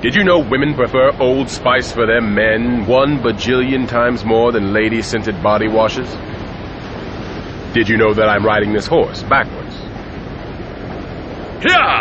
Did you know women prefer Old Spice for their men one bajillion times more than lady scented body washes? Did you know that I'm riding this horse backwards? Yeah!